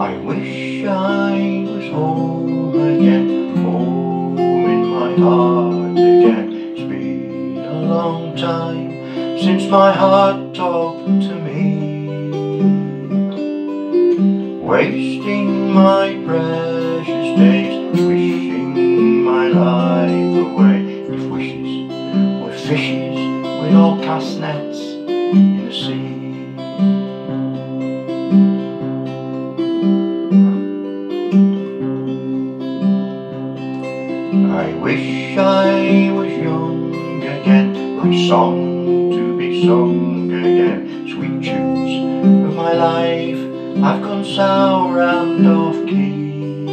I wish I was home again, home in my heart again. It's been a long time since my heart talked to me, wasting my precious we'd all cast nets in the sea. I wish I was young again, my song to be sung again. Sweet tunes of my life I've gone sour and off key.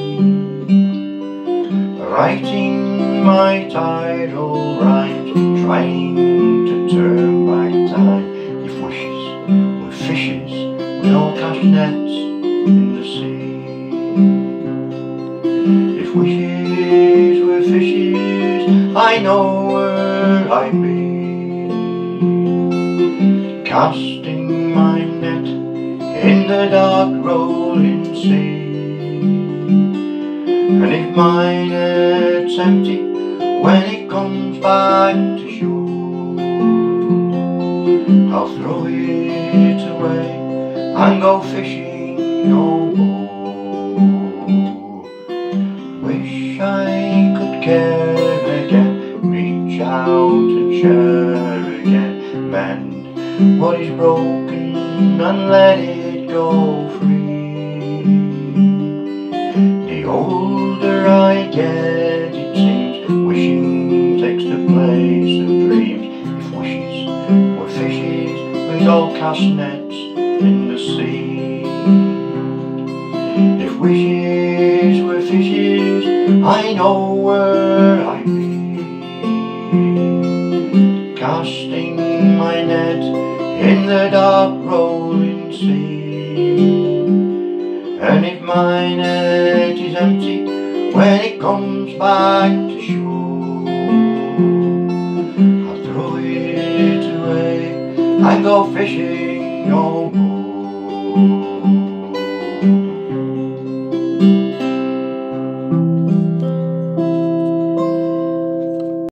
Writing my title rhymes, trying turn back time. If wishes were fishes, we'd all cast nets in the sea. If wishes were fishes, I know where I'd be. Casting my net in the dark rolling sea. And if my net's empty when it comes back to shore, I'll throw it away and go fishing no more. Wish I could care again, reach out and share again, mend what is broken and let it go free. The older I get, it seems, wishing takes the place of all cast nets in the sea. If wishes were fishes, I know where I'd be. Casting my net in the dark rolling sea. And if my net is empty when it comes back to shore, go fishing.